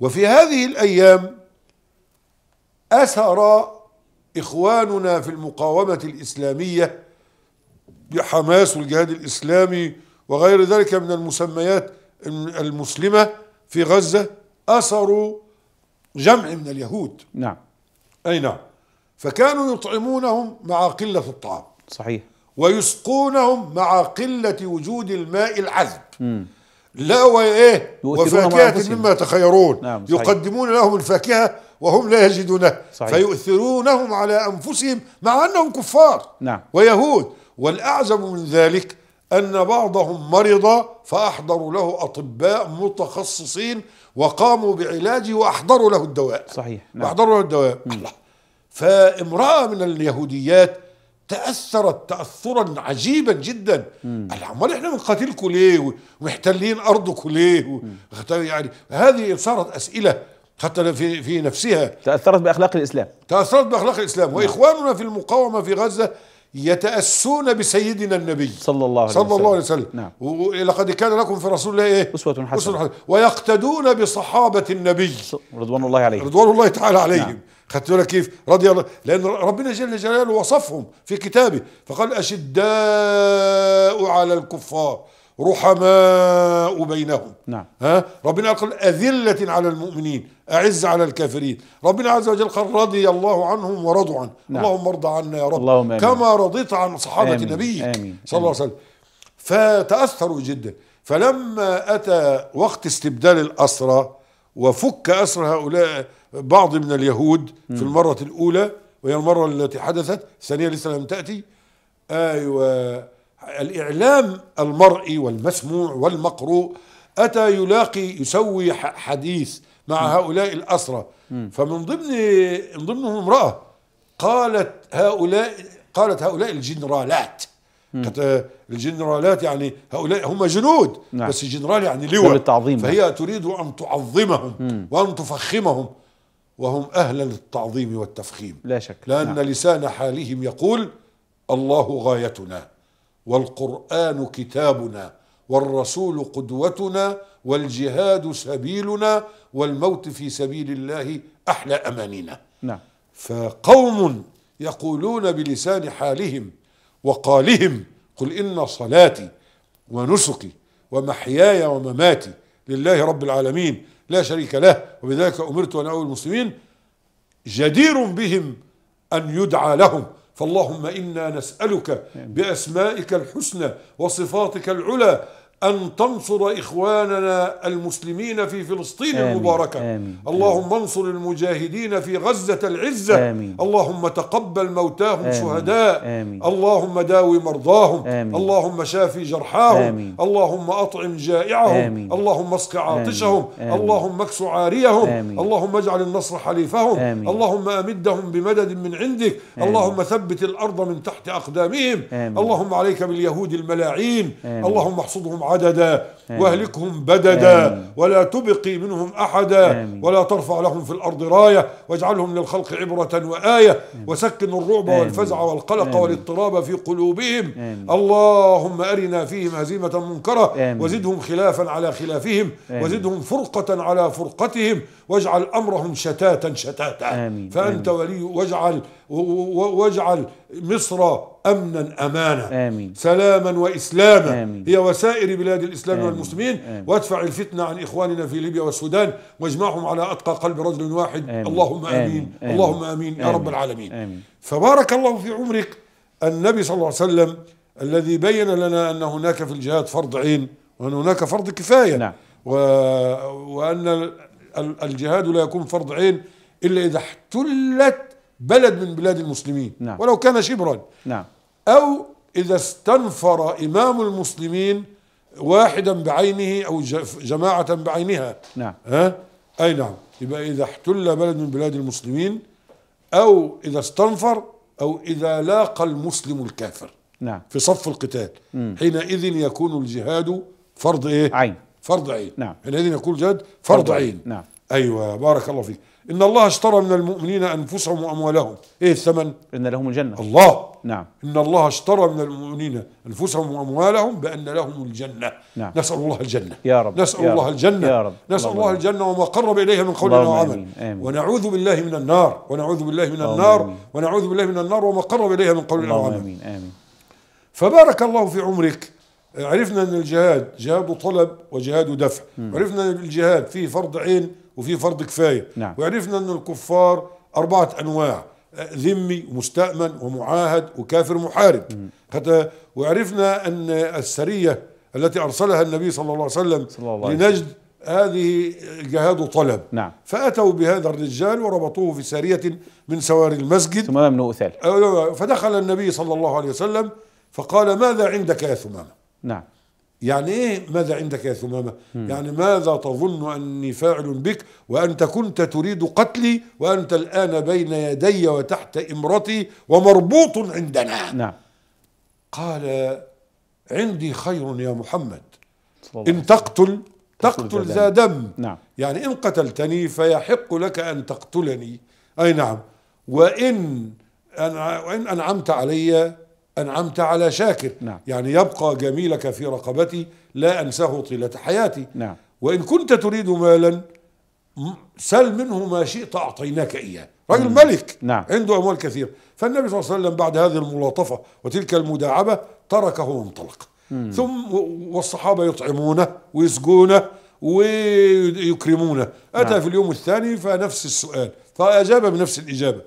وفي هذه الأيام أثر إخواننا في المقاومة الإسلامية بحماس والجهاد الإسلامي وغير ذلك من المسميات المسلمة في غزة أثروا جمع من اليهود. نعم. أي نعم. فكانوا يطعمونهم مع قلة الطعام. صحيح. ويسقونهم مع قلة وجود الماء العذب. لا وإيه وفاكهة. مما يتخيرون نعم، صحيح. يقدمون لهم الفاكهة وهم لا يجدونها صحيح. فيؤثرونهم على أنفسهم مع أنهم كفار نعم. ويهود. والأعجب من ذلك أن بعضهم مرض فأحضروا له أطباء متخصصين وقاموا بعلاجه وأحضروا له الدواء. صحيح. نعم. واحضروا له الدواء. فامرأة من اليهوديات تأثرت تأثرا عجيبا جدا. أمال إحنا بنقاتلكم ليه؟ ومحتلين أرضكم ليه؟ يعني هذه صارت أسئلة حتى في في نفسها. تأثرت بأخلاق الإسلام. تأثرت بأخلاق الإسلام. وإخواننا في المقاومة في غزة يتأسون بسيدنا النبي صلى الله عليه صلى وسلم. الله عليه وسلم. نعم. ولقد كان لكم في رسول الله إيه؟ أسوة حسنة. ويقتدون بصحابة النبي. رضوان الله عليه رضوان الله تعالى عليهم. نعم. خدت بالك كيف رضي الله لأن ربنا جل جلاله وصفهم في كتابه فقال أشداء على الكفار رحماء بينهم نعم. ها ربنا قال أذلة على المؤمنين أعز على الكافرين ربنا عز وجل قال رضي الله عنهم ورضوا عنه نعم. اللهم ارضى عنا يا رب اللهم آمين. كما رضيت عن صحابة آمين. نبيك آمين. صلى الله عليه وسلم فتأثروا جدا فلما أتى وقت استبدال الأسرى وفك أسر هؤلاء بعض من اليهود في المرة الأولى وهي المرة التي حدثت الثانية لسه لم تأتي. أيوة. الإعلام المرئي والمسموع والمقروء أتى يلاقي يسوي حديث مع هؤلاء الأسرى فمن ضمن من ضمنهم امرأة قالت هؤلاء قالت هؤلاء الجنرالات. الجنرالات يعني هؤلاء هم جنود نعم. بس جنرال يعني لواء للتعظيم. فهي تريد أن تعظمهم وأن تفخمهم وهم أهلا للتعظيم والتفخيم. لا شك. لأن نعم. لسان حالهم يقول الله غايتنا والقرآن كتابنا والرسول قدوتنا والجهاد سبيلنا والموت في سبيل الله أحلى أمانينا نعم. فقوم يقولون بلسان حالهم وقالهم قل إن صلاتي ونسكي ومحياي ومماتي لله رب العالمين لا شريك له وبذلك أمرت أن أول المسلمين. جدير بهم أن يدعى لهم. فاللهم إنا نسألك بأسمائك الحسنى وصفاتك العلى أن تنصر إخواننا المسلمين في فلسطين آمين. المباركة آمين. اللهم انصر المجاهدين في غزة العزة آمين. اللهم تقبل موتاهم آمين. شهداء آمين. اللهم داوي مرضاهم آمين. اللهم شافي جرحاهم آمين. اللهم أطعم جائعهم آمين. اللهم اسق عاطشهم آمين. اللهم إكس عاريهم آمين. اللهم اجعل النصر حليفهم آمين. اللهم أمدهم بمدد من عندك آمين. اللهم ثبت الأرض من تحت أقدامهم آمين. اللهم عليك باليهود الملاعين آمين. اللهم احصدهم عددا. واهلكهم بددا. ولا تبقي منهم آمين. ولا ترفع لهم في الأرض راية واجعلهم للخلق عبرة وآية وسكن الرعب. والفزع والقلق. والاضطراب في قلوبهم. اللهم أرنا فيهم هزيمة منكرة آمين. وزدهم خلافا على خلافهم. وزدهم فرقة على فرقتهم واجعل أمرهم شتاتا شتاتا آمين. ولي واجعل واجعل مصر أمنا أمانا آمين. سلاما وإسلاما آمين. هي وسائر بلاد الإسلام آمين. والمسلمين آمين. وادفع الفتنة عن إخواننا في ليبيا والسودان واجمعهم على أتقى قلب رجل واحد آمين. اللهم آمين, آمين. آمين. اللهم آمين يا رب آمين. العالمين آمين. فبارك الله في عمرك النبي صلى الله عليه وسلم الذي بين لنا أن هناك في الجهاد فرض عين وأن هناك فرض كفاية نعم. و... ال- الجهاد لا يكون فرض عين إلا إذا احتلت بلد من بلاد المسلمين نعم. ولو كان شبرا نعم أو إذا استنفر إمام المسلمين واحدا بعينه أو جماعة بعينها. نعم. ها؟ أي نعم. يبقى إذا احتل بلد من بلاد المسلمين أو إذا استنفر أو إذا لاقى المسلم الكافر نعم. في صف القتال. حينئذ يكون الجهاد فرض إيه؟ عين. فرض عين. نعم. حينئذ يكون الجهاد فرض عين. نعم. أيوه بارك الله فيك. إن الله اشترى من المؤمنين أنفسهم وأموالهم. إيه الثمن؟ إن لهم الجنة. الله. نعم. إن الله اشترى من المؤمنين أنفسهم وأموالهم بأن لهم الجنة. نعم. نسأل الله الجنة. يا رب. نسأل يا الله رب. الجنة. يا رب. نسأل الله آمين. الجنة وما قرب إليها من قول وعمل. ونعوذ بالله من النار. ونعوذ بالله من النار. آمين. ونعوذ بالله من النار وما قرب إليها من قول وعمل آمين. آمين. فبارك الله في عمرك. عرفنا أن الجهاد جهاد طلب وجهاد دفع. عرفنا أن الجهاد فيه فرض عين وفيه فرض كفاية. نعم. وعرفنا أن الكفار أربعة أنواع ذمي ومستأمن ومعاهد وكافر محارب حتى وعرفنا أن السرية التي أرسلها النبي صلى الله عليه وسلم صلى الله عليه لنجد هذه جهاد طلب. نعم. فأتوا بهذا الرجال وربطوه في ساريه من سواري المسجد. ثمامة بن أثال فدخل النبي صلى الله عليه وسلم فقال ماذا عندك يا ثمامة؟ نعم. يعني إيه؟ ماذا عندك يا ثمامة؟ يعني ماذا تظن أني فاعل بك؟ وأنت كنت تريد قتلي وأنت الآن بين يدي وتحت إمرتي ومربوط عندنا. نعم. قال عندي خير يا محمد. إن تقتل تقتل ذا دم. نعم. يعني إن قتلتني فيحق لك أن تقتلني. أي نعم. وإن أنع- وإن أنعمت علي أنعمت على شاكر. نعم. يعني يبقى جميلك في رقبتي لا أنساه طيلة حياتي. نعم. وإن كنت تريد مالا سل منه ما شئت أعطيناك إياه. رجل ملك نعم. عنده أموال كثير. فالنبي صلى الله عليه وسلم بعد هذه الملاطفة وتلك المداعبة تركه وانطلق. ثم و- والصحابة يطعمونه ويسقونه ويكرمونه. أتى نعم. في اليوم الثاني فنفس السؤال فأجاب بنفس الإجابة.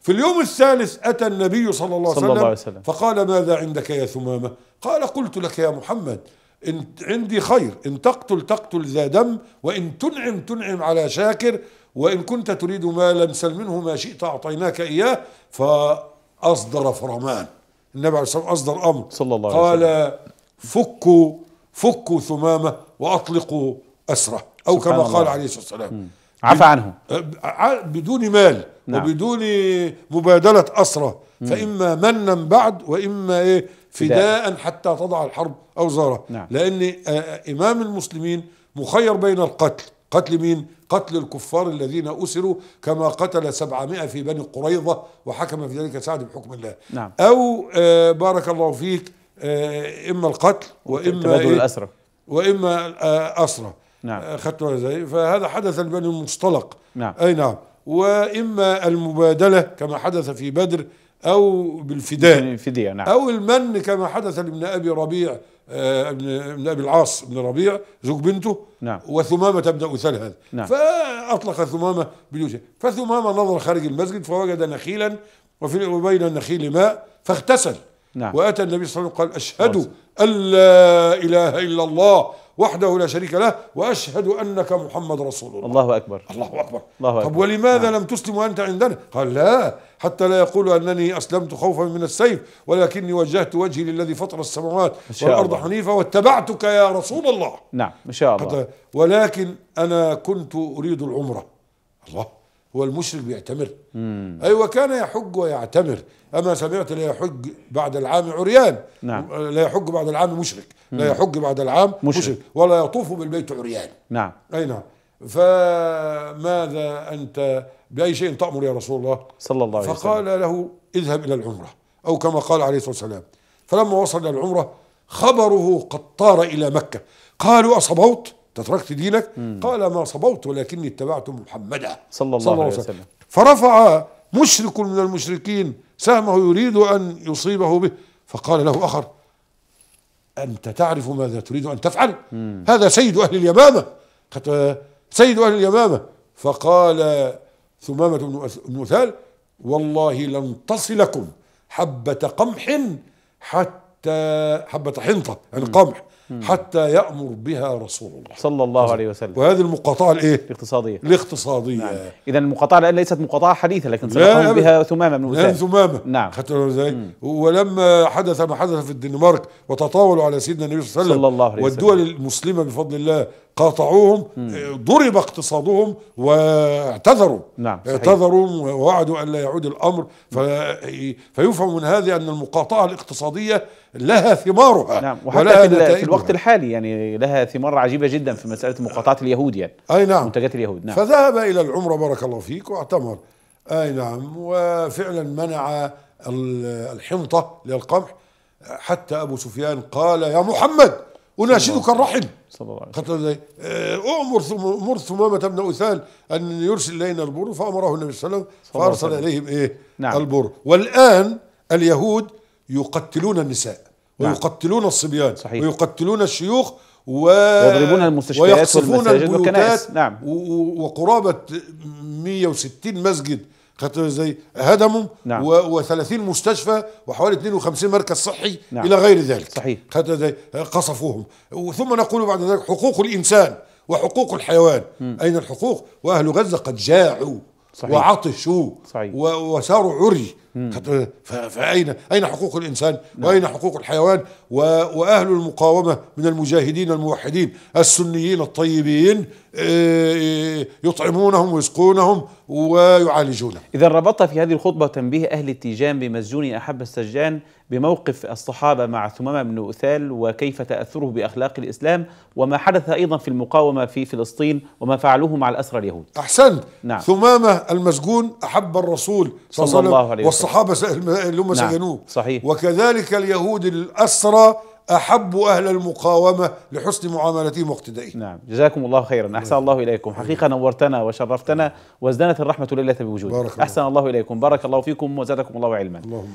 في اليوم الثالث أتى النبي صلى الله عليه صلى وسلم, الله عليه وسلم. فقال ماذا عندك يا ثمامة؟ قال قلت لك يا محمد إن عندي خير إن تقتل تقتل ذا دم وإن تنعم تنعم على شاكر وإن كنت تريد مالا سل منه ما شئت أعطيناك إياه. فأصدر فرمان. النبي عليه الصلاة والسلام أصدر أمر. صلى الله عليه قال فكوا فكوا ثمامة وأطلقوا أسرة أو كما الله. قال عليه الصلاة والسلام. عفى عنه ع- بدون مال نعم. وبدون مبادلة أسرة فإما منا بعد وإما إيه فداء حتى تضع الحرب أوزارها نعم. لأن آه، إمام المسلمين مخير بين القتل قتل مين؟ قتل الكفار الذين أسروا كما قتل سبعمائة في بني قريظة وحكم في ذلك سعد بحكم الله نعم. أو آه، بارك الله فيك آه، إما القتل وإما تبادل إيه؟ الأسرة وإما آه، اسرى نعم. آه، اخذتها إزاي فهذا حدث لبني المصطلق نعم. أي نعم وإما المبادلة كما حدث في بدر أو بالفداء فدية نعم أو المن كما حدث لابن أبي ربيع آه، ابن ابن أبي العاص بن ربيع زوج بنته نعم. وثمامة بن اثال هذا نعم. فأطلق ثمامة بجوشه فثمامة نظر خارج المسجد فوجد نخيلا وفي وبين النخيل ماء فاغتسل نعم. وأتى النبي صلى الله عليه وسلم قال أشهد أن لا إله إلا الله وحده لا شريك له وأشهد أنك محمد رسول الله. الله أكبر. الله أكبر. الله طب أكبر. ولماذا لم تسلم وانت عندنا؟ قال لا حتى لا يقول أنني أسلمت خوفا من السيف ولكني وجهت وجهي للذي فطر السماوات الله. حنيفا واتبعتك يا رسول الله. نعم إن شاء الله. ولكن أنا كنت أريد العمرة. الله. هو المشرك بيعتمر. أيوه كان يحج ويعتمر. أما سمعت لا يحج بعد العام عريان. نعم. لا يحج بعد العام مشرك. لا يحج بعد العام مشرك. مشرك, ولا يطوف بالبيت عريان. نعم. أي نعم. فماذا أنت؟ بأي شيء تأمر يا رسول الله؟ صلى الله عليه وسلم. فقال له اذهب إلى العمرة. أو كما قال عليه الصلاة والسلام. فلما وصل إلى العمرة خبره قد طار إلى مكة. قالوا اصبوت تتركت دينك؟ قال ما صبوت ولكني اتبعت محمدا. صلى الله عليه وسلم. فرفع مشرك من المشركين سهمه يريد أن يصيبه به. فقال له آخر أنت تعرف ماذا تريد أن تفعل؟ هذا سيد أهل اليمامة. سيد أهل اليمامة. فقال ثمامة بن مثال والله لن تصلكم حبة قمح حتى حبة حنطة يعني قمح. حتى يأمر بها رسول الله. صلى الله عليه وسلم. وهذه المقاطعة الإيه؟ الاقتصادية. الاقتصادية. إذا المقاطعة الآن ليست مقاطعة حديثة لكن سبقهم أبدا. بها ثمامة بن لأن أثال ثمامة. نعم. خدت إزاي؟ ولما حدث ما حدث في الدنمارك وتطاولوا على سيدنا النبي صلى الله عليه وسلم صلى الله عليه والدول المسلمة بفضل الله قاطعوهم ضرب اقتصادهم واعتذروا. نعم، صحيح. اعتذروا ووعدوا أن لا يعود الأمر. في فيفهم من هذه أن المقاطعة الاقتصادية لها ثمارها. نعم وحتى ولها في, في. الوقت الحالي يعني لها ثمار عجيبة جدا في مسألة مقاطعة اليهود يعني أي نعم. منتجات اليهود نعم. فذهب إلى العمرة بارك الله فيك واعتمر. أي نعم وفعلا منع ال- الحنطة للقمح. حتى أبو سفيان قال يا محمد! اناشدك الرحم صلى الله عليه وسلم خطر إزاي؟ آه، أمر ثم أمر ثمامه بن أثال أن يرسل إلينا البر فأمره النبي صلى الله عليه وسلم وسلم. إليهم إيه؟ نعم. البر والآن اليهود يقتلون النساء نعم. ويقتلون الصبيان صحيح. ويقتلون الشيوخ و ويضربون المستشفيات ويقصفون والمساجد والكنائس. نعم. و- و- وقرابة 160 مسجد خطر إزاي؟ هدموا نعم. و30 مستشفى وحوالي 52 مركز صحي نعم. إلى غير ذلك صحيح. خدنا زي قصفوهم ثم نقول بعد ذلك حقوق الإنسان وحقوق الحيوان أين الحقوق وأهل غزة قد جاعوا صحيح. وعطشوا صحيح. و- وصاروا عري خدنا- ف- فأين أين حقوق الإنسان؟ وأين حقوق الحيوان؟ و- وأهل المقاومة من المجاهدين الموحدين السنيين الطيبين آه، يطعمونهم ويسقونهم ويعالجونهم. إذا ربطت في هذه الخطبة تنبيه أهل التيجان بمسجون أحب السجان بموقف الصحابة مع ثمامة بن أثال وكيف تأثره بأخلاق الإسلام وما حدث أيضا في المقاومة في فلسطين وما فعلوه مع الأسرى اليهود. أحسنت. نعم. ثمامة المسجون أحب الرسول صلى الله عليه وسلم الله عليه وسلم. والصحابة س- اللي هم نعم. سجنوه. صحيح. وكذلك اليهود الأسرى احبوا أهل المقاومة لحسن معاملتهم واقتدائهم. نعم. جزاكم الله خيرا. أحسن الله إليكم. حقيقة نورتنا وشرفتنا وازدانت الرحمة لله بوجودك. بارك الله. أحسن الله إليكم. بارك الله فيكم وزادكم الله علما. اللهم